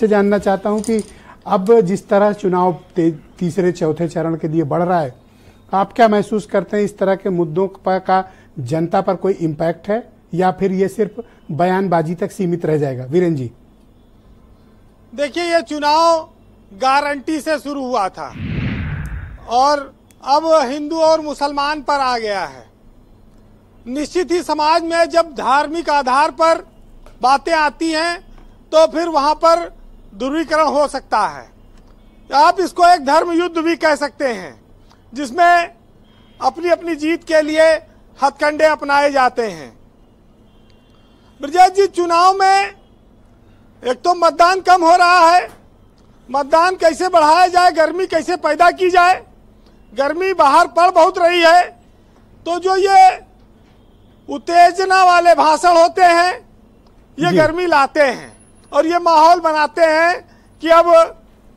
आपसे जानना चाहता हूँ कि अब जिस तरह चुनाव तीसरे, चौथे चरण के लिए बढ़ रहा है, आप क्या महसूस करते हैं इस तरह के मुद्दों पर का जनता पर कोई इम्पैक्ट है? या फिर ये सिर्फ़ बयानबाजी तक सीमित रह जाएगा? वीरेन जी। देखिए, ये चुनाव गारंटी से शुरू हुआ था और अब हिंदू और मुसलमान पर आ गया है। निश्चित ही समाज में जब धार्मिक आधार पर बातें आती हैं तो फिर वहाँ पर ध्रुवीकरण हो सकता है। आप इसको एक धर्म युद्ध भी कह सकते हैं जिसमें अपनी अपनी जीत के लिए हथकंडे अपनाए जाते हैं। ब्रजेश जी चुनाव में एक तो मतदान कम हो रहा है। मतदान कैसे बढ़ाया जाए गर्मी कैसे पैदा की जाए? गर्मी बाहर पड़ बहुत रही है। तो जो ये उत्तेजना वाले भाषण होते हैं ये गर्मी लाते हैं। और ये माहौल बनाते हैं कि अब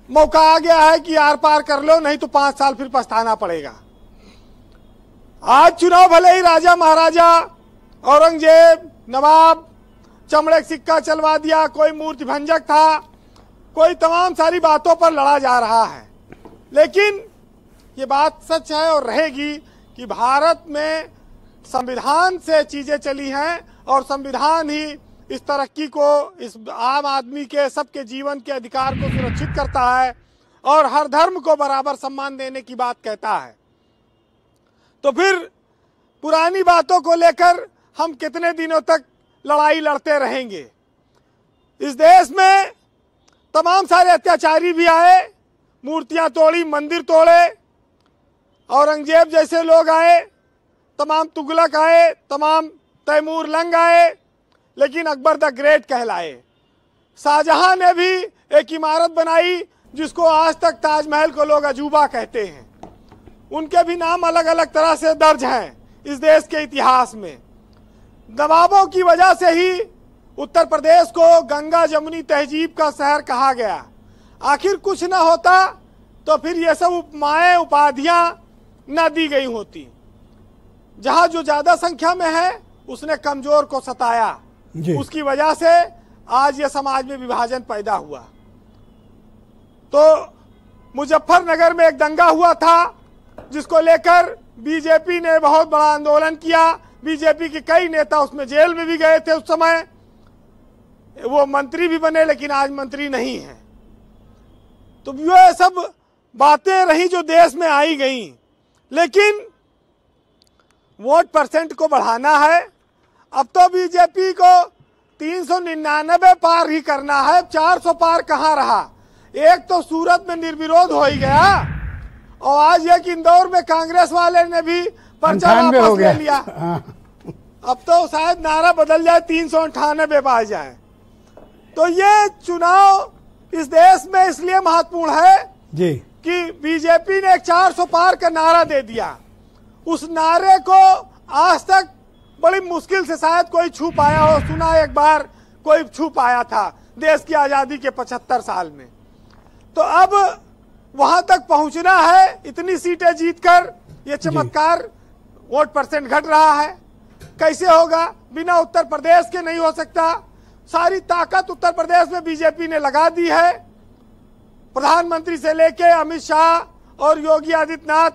मौका आ गया है कि आर पार कर लो, नहीं तो पाँच साल फिर पछताना पड़ेगा। आज चुनाव भले ही राजा महाराजा औरंगज़ेब, नवाब चमड़े सिक्का चलवा दिया, कोई मूर्ति भंजक था, कोई तमाम सारी बातों पर लड़ा जा रहा है। लेकिन ये बात सच है और रहेगी कि भारत में संविधान से चीज़ें चली हैं और संविधान ही इस तरक्की को इस आम आदमी के, सबके जीवन के अधिकार को सुरक्षित करता है और हर धर्म को बराबर सम्मान देने की बात कहता है। तो फिर पुरानी बातों को लेकर हम कितने दिनों तक लड़ाई लड़ते रहेंगे? इस देश में तमाम सारे अत्याचारी भी आए, मूर्तियाँ तोड़ी, मंदिर तोड़े, औरंगज़ेब जैसे लोग आए, तमाम तुगलक आए, तमाम तैमूर लंग आए लेकिन अकबर द ग्रेट कहलाए। शाहजहां ने भी एक इमारत बनाई, जिसको आज तक ताजमहल को लोग अजूबा कहते हैं। उनके भी नाम अलग अलग तरह से दर्ज हैं इस देश के इतिहास में। दबावों की वजह से ही उत्तर प्रदेश को गंगा जमुनी तहजीब का शहर कहा गया। आखिर कुछ न होता तो फिर ये सब उपमाएँ, उपाधियाँ न दी गई होती। जहाँ जो ज़्यादा संख्या में है, उसने कमज़ोर को सताया। उसकी वजह से आज ये समाज में विभाजन पैदा हुआ। तो मुजफ्फरनगर में एक दंगा हुआ था, जिसको लेकर बीजेपी ने बहुत बड़ा आंदोलन किया। बीजेपी के कई नेता उसमें जेल में भी गए थे उस समय। वो मंत्री भी बने, लेकिन आज मंत्री नहीं है। तो ये सब बातें रही जो देश में आई गई। लेकिन वोट परसेंट को बढ़ाना है। अब तो बीजेपी को तीन सौ निन्यानबे पार ही करना है चार सौ पार कहाँ रहा? एक तो सूरत में निर्विरोध हो ही गया और आज एक इंदौर में कांग्रेस वाले ने भी पर्चा वापस ले लिया। हाँ। अब तो शायद नारा बदल जाए तीन सौ अंठानबे पा जाए। तो ये चुनाव इस देश में इसलिए महत्वपूर्ण है जी। कि बीजेपी ने एक चार सौ पार का नारा दे दिया। उस नारे को आज तक बड़ी मुश्किल से शायद कोई छू पाया हो। सुना एक बार कोई छू पाया था देश की आज़ादी के पचहत्तर साल में। तो अब वहाँ तक पहुँचना है इतनी सीटें जीतकर ये चमत्कार वोट परसेंट घट रहा है। कैसे होगा? बिना उत्तर प्रदेश के नहीं हो सकता। सारी ताकत उत्तर प्रदेश में बीजेपी ने लगा दी है। प्रधानमंत्री से लेके अमित शाह और योगी आदित्यनाथ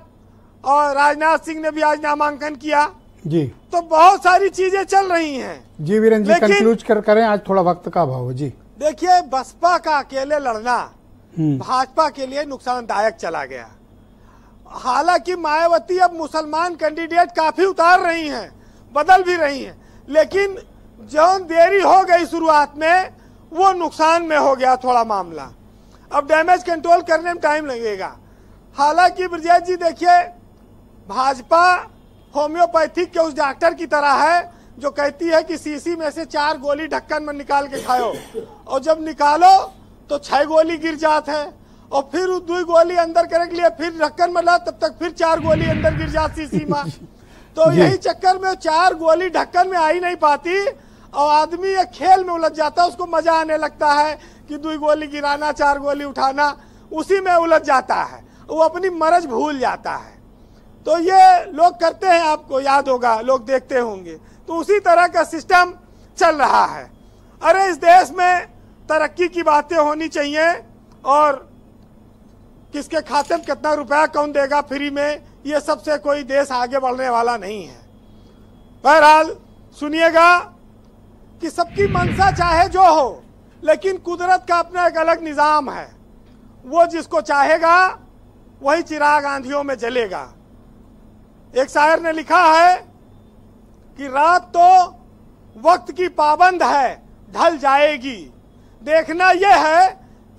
और राजनाथ सिंह ने भी आज नामांकन किया। जी। तो बहुत सारी चीज़ें चल रही हैं। जी वीरेन जी कंक्लूज कर करें आज थोड़ा वक्त का अभाव जी। देखिए बसपा का अकेले लड़ना हम्म। भाजपा के लिए नुकसानदायक चला गया। हालाँकि मायावती अब मुसलमान कैंडिडेट काफ़ी उतार रही हैं बदल भी रही हैं लेकिन जो देरी हो गई शुरुआत में वो नुकसान में हो गया थोड़ा मामला। अब डैमेज कंट्रोल करने में टाइम लगेगा। हालाँकि ब्रजेश जी देखिए भाजपा होम्योपैथिक के उस डॉक्टर की तरह है जो कहती है कि सीसी में से चार गोली ढक्कन में निकाल के खाओ। और जब निकालो तो छह गोली गिर जाते है। और फिर दो गोली अंदर करने के लिए फिर ढक्कन में ला तब तक फिर चार गोली अंदर गिर जाती सीसी में। तो यही चक्कर में चार गोली ढक्कन में आ ही नहीं पाती और आदमी एक खेल में उलझ जाता है उसको मज़ा आने लगता है कि दो गोली गिराना चार गोली उठाना उसी में उलझ जाता है। वो अपनी मरज भूल जाता है। तो ये लोग करते हैं, आपको याद होगा, लोग देखते होंगे। तो उसी तरह का सिस्टम चल रहा है। अरे, इस देश में तरक्की की बातें होनी चाहिए और किसके खाते में कितना रुपया कौन देगा फ्री में, ये सबसे कोई देश आगे बढ़ने वाला नहीं है। बहरहाल, सुनिएगा कि सबकी मंशा चाहे जो हो, लेकिन कुदरत का अपना एक अलग निज़ाम है। वो जिसको चाहेगा, वही चिराग आंधियों में जलेगा। एक शायर ने लिखा है कि रात तो वक्त की पाबंद है ढल जाएगी। देखना यह है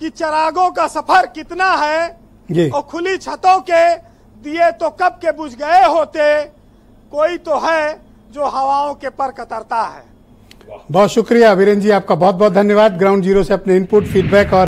कि चरागों का सफ़र कितना है और खुली छतों के दिए तो कब के बुझ गए होते कोई तो है जो हवाओं के पर कतरता है। बहुत शुक्रिया वीरेंद्र जी आपका बहुत बहुत धन्यवाद। ग्राउंड ज़ीरो से अपने इनपुट फीडबैक और